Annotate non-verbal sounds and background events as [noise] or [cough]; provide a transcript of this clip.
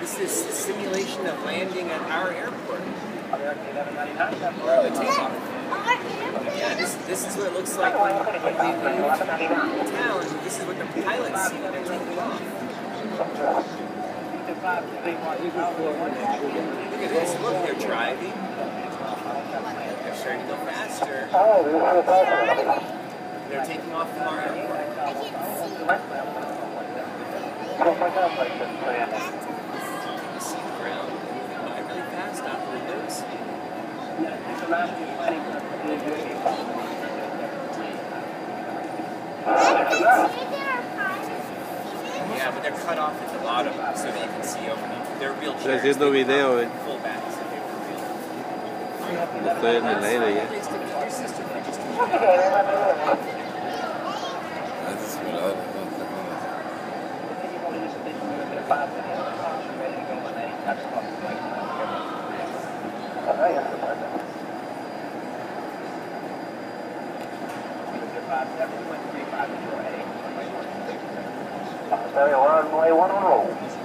This is simulation of landing at our airport. Yeah, this, this is what it looks like when, when we leave town. This is what the pilots see when they're taking off. Look at this. Look, they're driving. They're starting to go faster. They're taking off from our airport. You see the ground moving by really fast out the windows. Yeah, but they're cut off at the bottom so that you can see over them. They're real chairs. haciendo They video, come eh. Full backs if they were real. Estoy en el aire ya. They [laughs] con Runway one on roll.